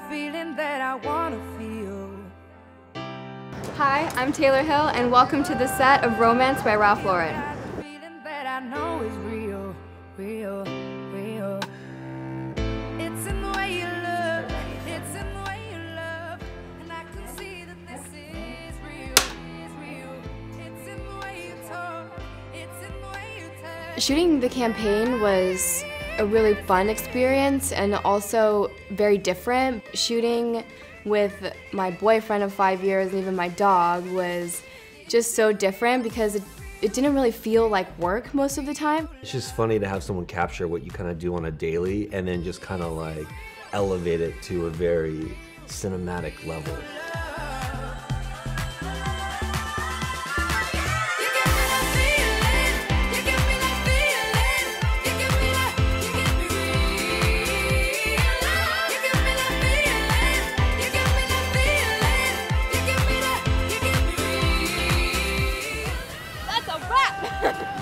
feeling that I wanna feel. Hi, I'm Taylor Hill, and welcome to the set of Romance by Ralph Lauren. Got a feeling that I know is real, real, real. It's in the way you look, it's in the way you love, and I can see that this is real, is real. It's in the way you talk, it's in the way you touch. Shooting the campaign was a really fun experience and also very different. Shooting with my boyfriend of five years and even my dog was just so different because it, it didn't really feel like work most of the time. It's just funny to have someone capture what you kind of do on a daily and then just kind of like elevate it to a very cinematic level. Ha ha ha.